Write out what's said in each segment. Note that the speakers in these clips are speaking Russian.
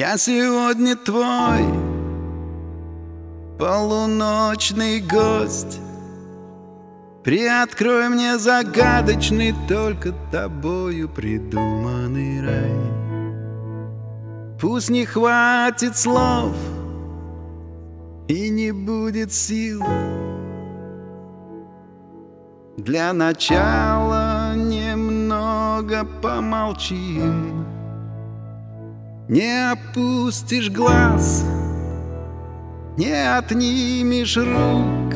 Я сегодня твой полуночный гость. Приоткрой мне загадочный только тобою придуманный рай. Пусть не хватит слов и не будет сил. Для начала немного помолчим не опустишь глаз, не отнимешь рук.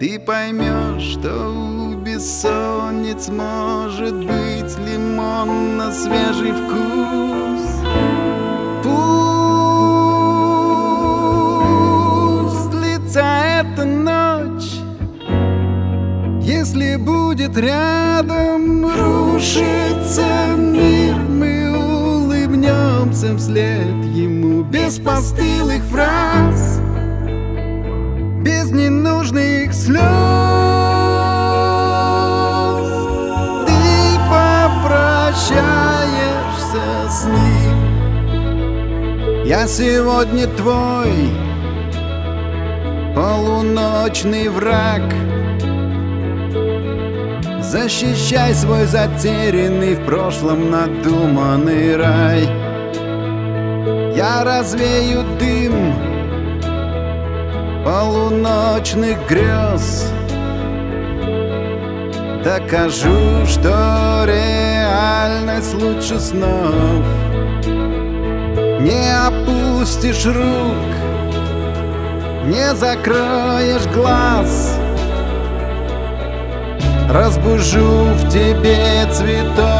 Ты поймешь, что у бессонниц может быть лимонно-свежий вкус. Пусть длится эта ночь, если будет рядом рушиться улыбнемся вслед ему без постылых фраз, без ненужных слез. Ты попрощаешься с ним. Я сегодня твой полуночный враг. Защищай свой затерянный в прошлом надуманный рай Я развею дым полуночных грез. Докажу, что реальность лучше снов. Не опустишь рук, не закроешь глаз. Разбужу в тебе цветок,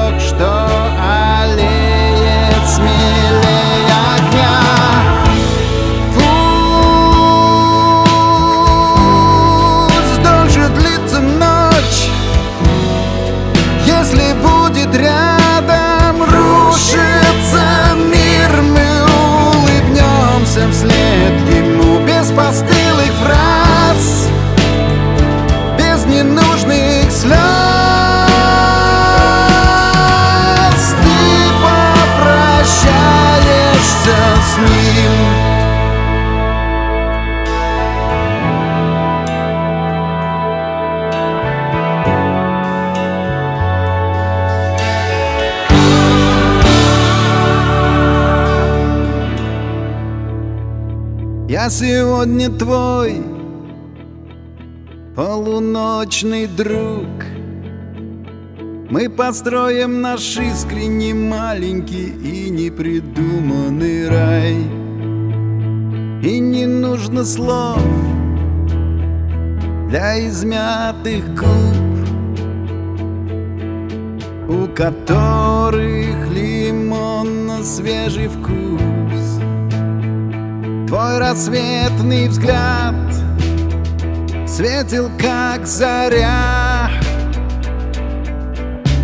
ним Я сегодня твой полуночный друг Мы построим наш искренний маленький и непридуманный рай. И не нужно слов для измятых губ У которых лимонно-свежий вкус. Твой рассветный взгляд Светил, как заря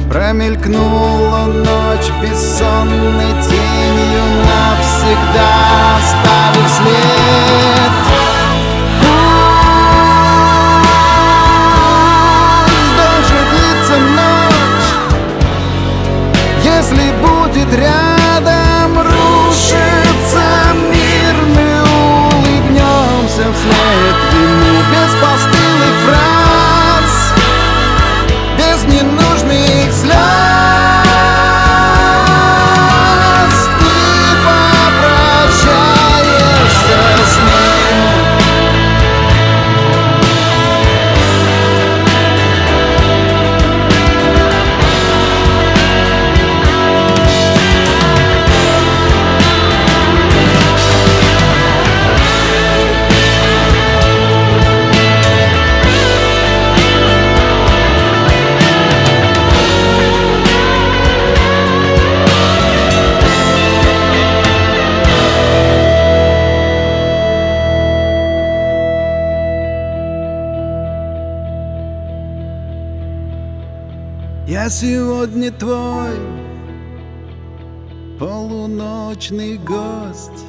Промелькнула ночь бессонной тенью Навсегда оставив след Я сегодня твой полуночный гость